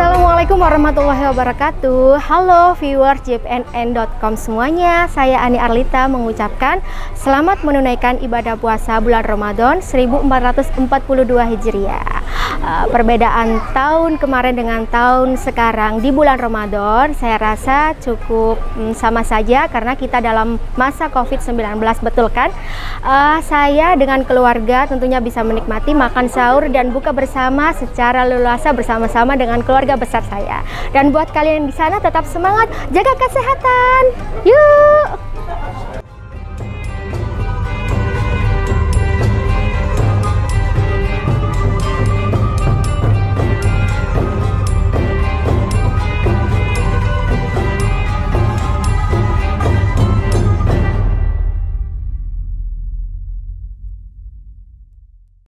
Assalamualaikum warahmatullahi wabarakatuh. Halo viewers jpnn.com semuanya. Saya Ani Arlita mengucapkan Selamat menunaikan ibadah puasa bulan Ramadan 1442 Hijriah uh, Perbedaan tahun kemarin dengan tahun sekarang di bulan Ramadan Saya rasa cukup um, sama saja Karena kita dalam masa COVID-19 betul kan uh, Saya dengan keluarga tentunya bisa menikmati makan sahur dan buka bersama secara leluasa bersama-sama dengan keluarga besar saya. Dan buat kalian di sana tetap semangat, jaga kesehatan. Yuk!